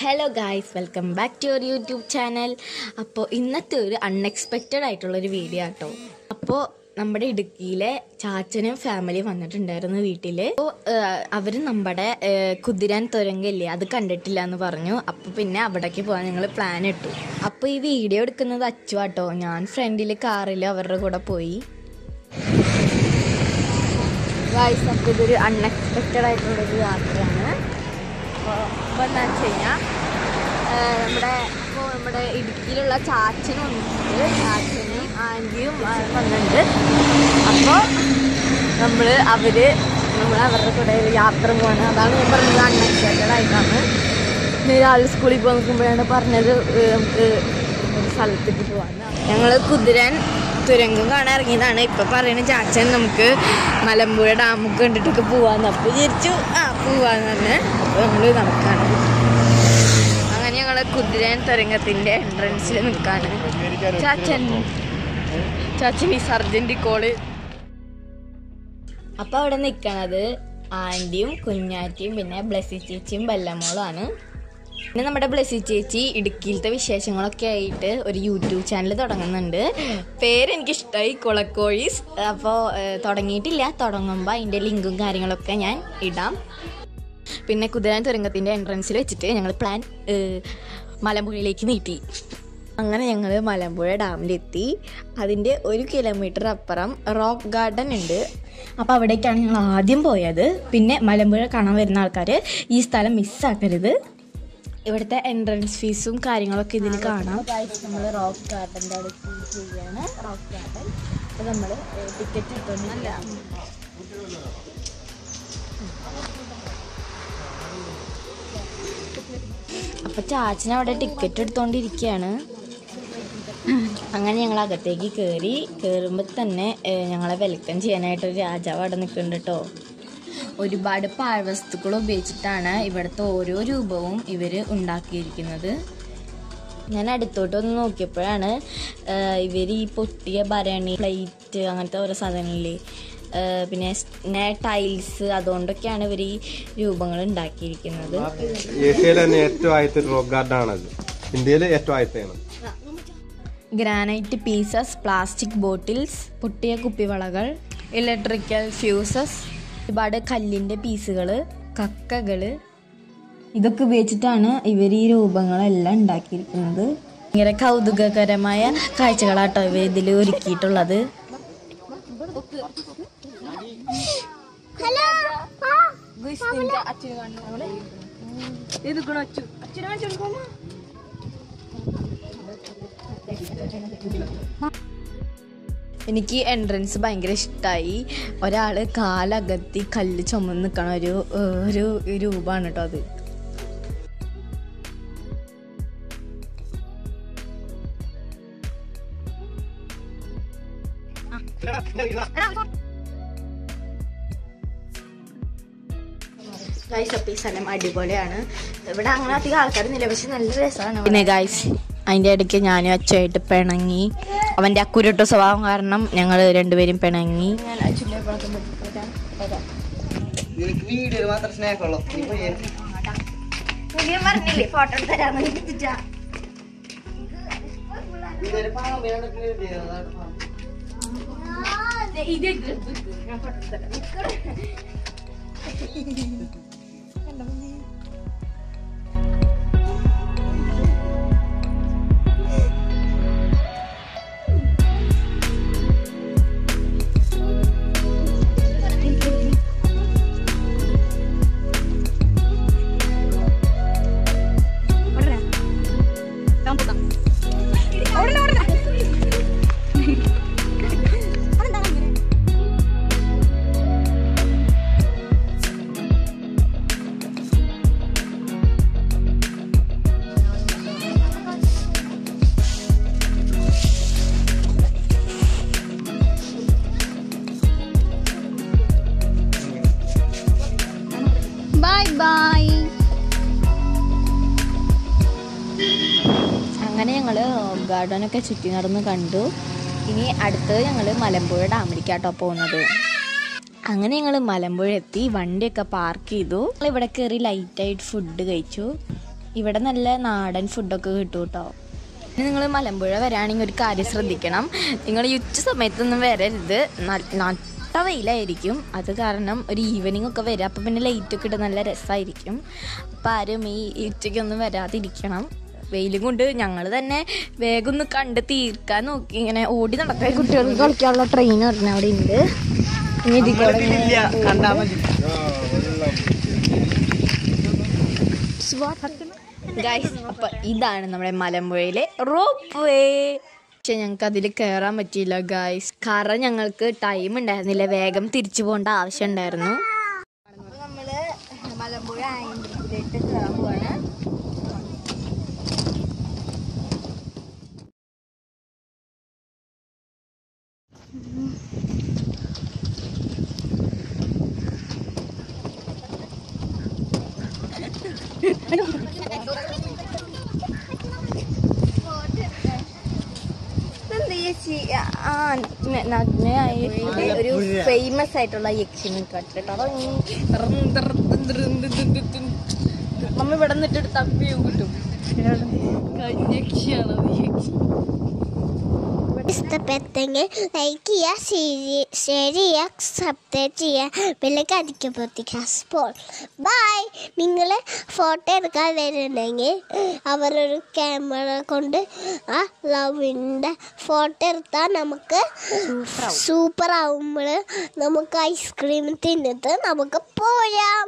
Hello guys welcome back to your YouTube channel അപ്പോൾ ഇന്നത്തെ ഒരു അൺഎക്സ്പെക്റ്റഡ് ആയിട്ടുള്ളൊരു വീഡിയോ ആട്ടോ. അപ്പോൾ നമ്മുടെ ഇടുക്കിയിലെ ചാച്ചനും ഫാമിലിയും വന്നിട്ടുണ്ടായിരുന്നു വീട്ടിൽ അപ്പോൾ അവർ നമ്മുടെ കുതിരാൻ തുരങ്കല്ലേ അത് കണ്ടിട്ടില്ല എന്ന് പറഞ്ഞു. അപ്പോൾ പിന്നെ അവിടേക്ക് പോകാൻ ഞങ്ങൾ പ്ലാൻ ഇട്ടു. അപ്പോൾ ഈ വീഡിയോ എടുക്കുന്നത് അച്ചു ആട്ടോ. ഞാൻ ഫ്രണ്ടിൽ കാറിൽ അവരുടെ കൂടെ പോയി. ഗായ്സ് അപ്പോൾ ഇതൊരു അൺഎക്സ്പെക്റ്റഡ് ആയിട്ടുള്ളൊരു യാത്രയാണ്. അപ്പോൾ ഇപ്പോൾ എന്താ വെച്ച് കഴിഞ്ഞാൽ നമ്മുടെ ഇപ്പോൾ നമ്മുടെ ഇടുക്കിയിലുള്ള ചാച്ചനും ചാച്ചനും ആന്റിയും വന്നിട്ടുണ്ട് അപ്പോൾ നമ്മൾ അവർ നമ്മൾ അവരുടെ കൂടെ യാത്ര പോകണം അതാണ് ഞാൻ പറഞ്ഞത് അൺഎക്സൈറ്റഡായിട്ടാണ്. രാവിലെ സ്കൂളിൽ പോയി നിൽക്കുമ്പോഴാണ് പറഞ്ഞത് നമുക്ക് ഒരു സ്ഥലത്തേക്ക് പോകാൻ ഞങ്ങൾ കുതിരൻ തുരങ്കം കാണാൻ ഇറങ്ങിയതാണ്. ഇപ്പം പറയുന്ന ചാച്ചൻ നമുക്ക് മലമ്പുഴ ഡാമൊക്കെ കണ്ടിട്ടൊക്കെ പോവാന്ന്. അപ്പോൾ വിചാരിച്ചു ആ പോവാന്ന് പറഞ്ഞ് നമ്മൾ നടക്കാണ്. അങ്ങനെ ഞങ്ങൾ കുതിരൻ തുരങ്കത്തിന്റെ എൻട്രൻസിൽ നിൽക്കാണ് ചാച്ചൻ. ചാച്ചൻ ഈ സർജന്റ് കോൾ. അപ്പൊ അവിടെ നിൽക്കണത് ആന്റിയും കുഞ്ഞാറ്റിയും പിന്നെ ബ്ലസ്സി ചേച്ചിയും ബല്ലമോളുമാണ് പിന്നെ നമ്മുടെ ബ്ലസ്സി ചേച്ചി ഇടുക്കിയിലത്തെ വിശേഷങ്ങളൊക്കെ ആയിട്ട് ഒരു യൂട്യൂബ് ചാനൽ തുടങ്ങുന്നുണ്ട്. പേര് എനിക്ക് ഇഷ്ടമായി കുളക്കോഴീസ് അപ്പോൾ തുടങ്ങിയിട്ടില്ല. തുടങ്ങുമ്പോൾ അതിന്റെ ലിങ്കും കാര്യങ്ങളൊക്കെ ഞാൻ ഇടാം. പിന്നെ കുതിരാൻ തുരങ്കത്തിന്റെ എൻട്രൻസിൽ വെച്ചിട്ട് ഞങ്ങൾ പ്ലാൻ മലമ്പുഴയിലേക്ക് നീട്ടി. അങ്ങനെ ഞങ്ങൾ മലമ്പുഴ ഡാമിലെത്തി. അതിന്റെ ഒരു കിലോമീറ്റർ അപ്പുറം റോക്ക് ഗാർഡൻ ഉണ്ട്. അപ്പോൾ അവിടേക്കാണ് ഞങ്ങൾ ആദ്യം പോയത്. പിന്നെ മലമ്പുഴ കാണാൻ വരുന്ന ആൾക്കാർ ഈ സ്ഥലം മിസ്സാക്കരുത് ഇവിടുത്തെ എൻട്രൻസ് ഫീസും കാര്യങ്ങളൊക്കെ ഇതിൽ കാണാം. നമ്മൾ റോക്ക് ഗാർഡന്റെ അടുത്ത് ചെയ്യാണ്. Rock garden. അപ്പോൾ നമ്മൾ ടിക്കറ്റ് ഇട്ടുകൊണ്ടില്ല അപ്പോൾ ചാച്ചൻ അവിടെ ടിക്കറ്റ് എടുത്തുകൊണ്ടിരിക്കുകയാണ് അങ്ങനെ ഞങ്ങൾ അകത്തേക്ക് കയറി കയറുമ്പോൾ തന്നെ ഞങ്ങളെ വെൽക്കം ചെയ്യാനായിട്ട് ഒരു രാജാവ് അവിടെ നിൽക്കുന്നുണ്ട് കേട്ടോ. ഒരുപാട് പാഴ്വസ്തുക്കൾ ഉപയോഗിച്ചിട്ടാണ് ഇവിടുത്തെ ഓരോ രൂപവും ഇവർ ഉണ്ടാക്കിയിരിക്കുന്നത്. ഞാൻ അടുത്തോട്ട് ഒന്ന് നോക്കിയപ്പോഴാണ് ഇവർ ഈ പൊട്ടിയ ഭരണി പ്ലേറ്റ് അങ്ങനത്തെ ഓരോ സാധനങ്ങളില്ലേ ഏഹ്, പിന്നെ ടൈൽസ് അതുകൊണ്ടൊക്കെയാണ് ഇവർ ഈ രൂപങ്ങൾ ഉണ്ടാക്കിയിരിക്കുന്നത്. ഏഷ്യയിലെ തന്നെ ഏറ്റവും ആദ്യത്തെ റോക്ക് ഗാർഡനാണത് ഇന്ത്യയിലെ ഏറ്റവും ആദ്യത്തെയാണ് ഗ്രാനൈറ്റ് പീസസ് പ്ലാസ്റ്റിക് ബോട്ടിൽസ് പൊട്ടിയ കുപ്പിവളകൾ ഇലക്ട്രിക്കൽ ഫ്യൂസസ് ഒരുപാട് കല്ലിന്റെ പീസുകൾ കക്കകൾ ഇതൊക്കെ ഉപയോഗിച്ചിട്ടാണ് ഇവർ ഈ രൂപങ്ങളെല്ലാം ഉണ്ടാക്കിയിരിക്കുന്നത്. ഭയങ്കര കൗതുകകരമായ കാഴ്ചകളാട്ടോ ഇവർ ഇതിൽ ഒരുക്കിയിട്ടുള്ളത്. എനിക്ക് എൻട്രൻസ് ഭയങ്കര ഇഷ്ടമായി ഒരാൾ കാലകത്തി കല്ല് ചുമന്ന് നിൽക്കണ ഒരു ഒരു രൂപമാണ് കേട്ടോ അത്. ഗൈസ് അപ്പോൾ ഈ സ്ഥലം അടിപൊളിയാണ്. ഇവിടെ അങ്ങനെ അധികം ആൾക്കാരൊന്നുമില്ല പക്ഷെ നല്ല രസമാണ് പിന്നെ ഗൈസ് അതിന്റെ ഇടയ്ക്ക് ഞാനും അച്ഛയായിട്ട് പിണങ്ങി. അവന്റെ അക്കുരുട്ട സ്വഭാവം കാരണം ഞങ്ങൾ രണ്ടുപേരും പിണങ്ങി. ഞാൻ പറഞ്ഞില്ലേ ഫോട്ടോ തരാമെന്ന് Maravilha. ഗാർഡനൊക്കെ ചുറ്റി നടന്ന് കണ്ടു. ഇനി അടുത്തത് ഞങ്ങൾ മലമ്പുഴ ഡാമിലേക്കാട്ടോ പോകുന്നത്. അങ്ങനെ ഞങ്ങൾ മലമ്പുഴ എത്തി വണ്ടിയൊക്കെ പാർക്ക് ചെയ്തു. ഞങ്ങൾ ഇവിടെ കയറി ലൈറ്റായിട്ട് ഫുഡ് കഴിച്ചു. ഇവിടെ നല്ല നാടൻ ഫുഡൊക്കെ കിട്ടും കേട്ടോ ഇനി നിങ്ങൾ മലമ്പുഴ വരാണെങ്കിൽ ഒരു കാര്യം ശ്രദ്ധിക്കണം. നിങ്ങൾ ഈ ഉച്ച സമയത്തൊന്നും വരരുത്. നട്ട വെയിലായിരിക്കും. അത് കാരണം ഒരു ഈവനിങ് ഒക്കെ വരിക അപ്പം പിന്നെ ലൈറ്റൊക്കെ ഇട്ട് നല്ല രസമായിരിക്കും അപ്പം ആരും ഈ ഉച്ചയ്ക്കൊന്നും വരാതിരിക്കണം. വെയിലും കൊണ്ട് ഞങ്ങൾ തന്നെ വേഗം ഒന്ന് കണ്ട് തീർക്കാൻ നോക്കി. ഇങ്ങനെ ഓടി നടക്കാൻ കുട്ടികൾക്ക് കളിക്കാനുള്ള ട്രെയിൻ പറഞ്ഞ അവിടെ ഉണ്ട് ഇനി ഗൈസ് അപ്പൊ ഇതാണ് നമ്മുടെ മലമ്പുഴയിലെ റോപ്പ് വേ പക്ഷെ ഞങ്ങൾക്ക് അതിൽ കയറാൻ പറ്റിയില്ല ഗൈസ് കാരണം ഞങ്ങൾക്ക് ടൈം ഉണ്ടായിരുന്നില്ല. വേഗം തിരിച്ചു പോകേണ്ട ആവശ്യം ഉണ്ടായിരുന്നു. നമ്മൾ മലമ്പുഴ ആയിരത്തിലേക്ക് കയറാൻ പോവാണ്. ഒരു ഫേമസ് ആയിട്ടുള്ള യക്ഷിനെ കട്ടിട്ടോ നമ്മ ഇവിടെ നിന്നിട്ടൊരു തപ്പി കിട്ടും. യക്ഷിയാണ് യക്ഷി ഇഷ്ടപ്പെട്ടെങ്കിൽ ലൈക്ക് ചെയ്യുക ഷെയർ ചെയ്യുക സബ്സ്ക്രൈബ് ചെയ്യുക. വിലക്ക് അടിക്കപ്പോഴത്തേക്ക് പോൾ ബൈ നിങ്ങൾ ഫോട്ടോ എടുക്കാൻ വരുന്നുണ്ടെങ്കിൽ അവരൊരു ക്യാമറ കൊണ്ട് ആ ലവിന്റെ ഫോട്ടോ എടുത്താൽ നമുക്ക് സൂപ്പർ ആവുമ്പോൾ നമുക്ക് ഐസ്ക്രീം തിന്നിട്ട് നമുക്ക് പോരാം.